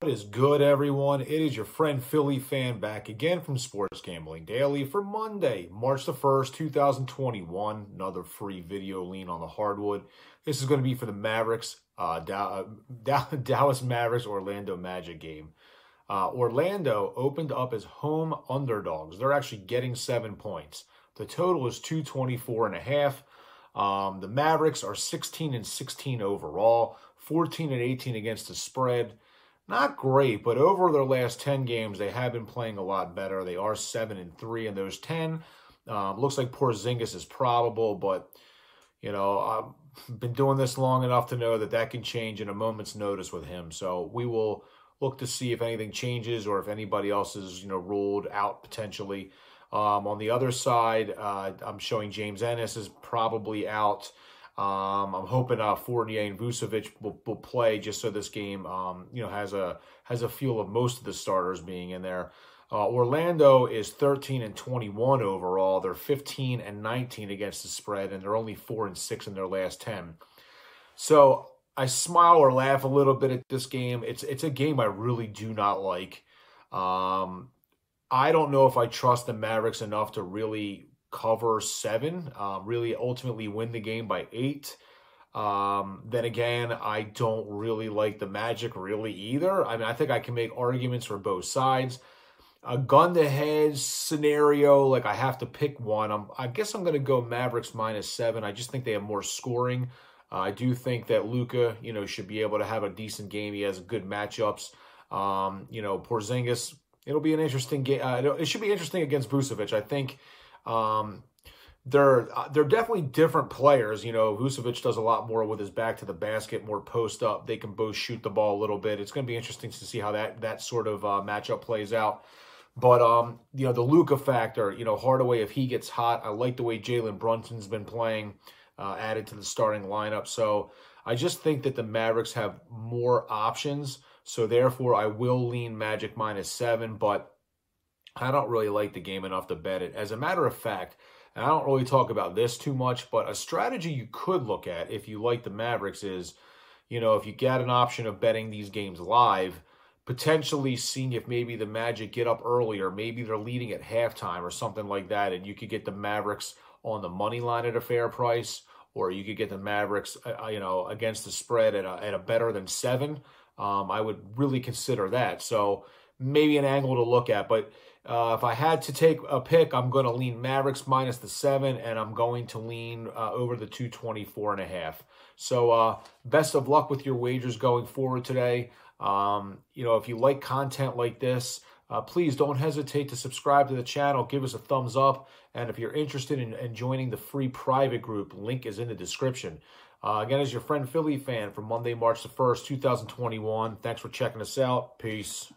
What is good, everyone? It is your friend PhillyPhan back again from Sports Gambling Daily for Monday, March the 1st, 2021. Another free video lean on the hardwood. This is going to be for the Mavericks, uh, uh Dallas Mavericks Orlando Magic game. Uh, Orlando opened up as home underdogs. They're actually getting seven points. The total is 224 and a half. Um, the Mavericks are 16 and 16 overall, 14 and 18 against the spread not great, but over their last 10 games, they have been playing a lot better. They are 7 and 3 in those 10. Um, looks like Porzingis is probable, but, you know, I've been doing this long enough to know that that can change in a moment's notice with him. So we will look to see if anything changes or if anybody else is, you know, ruled out potentially. Um, on the other side, uh, I'm showing James Ennis is probably out. Um, I'm hoping uh, Fournier and Vucevic will, will, play just so this game, um, you know, has a has a feel of most of the starters being in there. Uh, Orlando is 13 and 21 overall. They're 15 and 19 against the spread, and they're only four and six in their last 10. So I smile or laugh a little bit at this game. It's it's a game I really do not like. Um, I don't know if I trust the Mavericks enough to really cover seven, um, really ultimately win the game by eight. Um, then again, I don't really like the Magic really either. I mean, I think I can make arguments for both sides. A gun to head scenario, like I have to pick one. I'm, I guess I'm going to go Mavericks minus seven. I just think they have more scoring. Uh, I do think that Luka, you know, should be able to have a decent game. He has good matchups. Um, you know, Porzingis, it'll be an interesting game. Uh, it should be interesting against Vucevic. I think um, they're uh, they're definitely different players. You know, Vucevic does a lot more with his back to the basket, more post up. They can both shoot the ball a little bit. It's going to be interesting to see how that that sort of uh, matchup plays out. But um, you know, the Luka factor. You know, Hardaway if he gets hot, I like the way Jalen Brunson's been playing, uh, added to the starting lineup. So I just think that the Mavericks have more options. So therefore, I will lean Magic minus seven, but I don't really like the game enough to bet it. As a matter of fact, I don't really talk about this too much, but a strategy you could look at if you like the Mavericks is, you know, if you get an option of betting these games live, potentially seeing if maybe the Magic get up earlier, maybe they're leading at halftime or something like that, and you could get the Mavericks on the money line at a fair price, or you could get the Mavericks, uh, uh you know, against the spread at a, at a better than seven. Um, I would really consider that. So maybe an angle to look at, but uh, if I had to take a pick, I'm going to lean Mavericks minus the seven, and I'm going to lean uh, over the 224 and a half. So uh, best of luck with your wagers going forward today. Um, you know, if you like content like this, uh, please don't hesitate to subscribe to the channel. Give us a thumbs up. And if you're interested in, in joining the free private group, link is in the description. Uh, again, as your friend PhillyPhan from Monday, March the 1st, 2021. Thanks for checking us out. Peace.